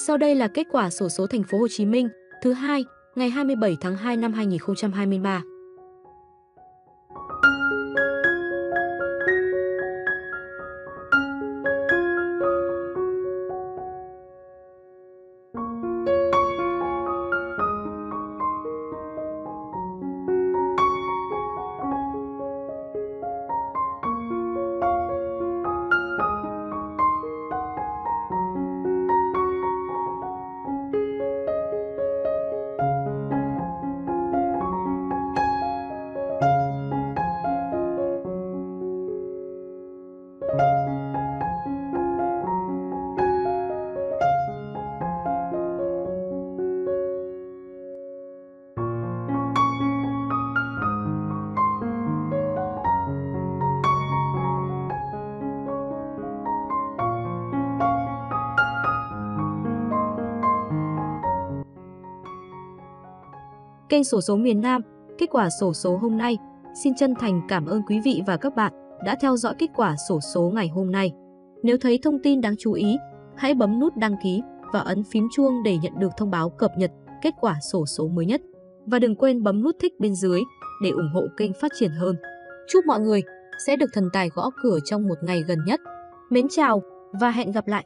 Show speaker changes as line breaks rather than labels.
Sau đây là kết quả sổ số thành phố Hồ Chí Minh, thứ hai, ngày 27 tháng 2 năm 2023. Kênh sổ số miền Nam, kết quả sổ số hôm nay. Xin chân thành cảm ơn quý vị và các bạn đã theo dõi kết quả sổ số ngày hôm nay. Nếu thấy thông tin đáng chú ý, hãy bấm nút đăng ký và ấn phím chuông để nhận được thông báo cập nhật kết quả sổ số mới nhất. Và đừng quên bấm nút thích bên dưới để ủng hộ kênh phát triển hơn. Chúc mọi người sẽ được thần tài gõ cửa trong một ngày gần nhất. Mến chào và hẹn gặp lại!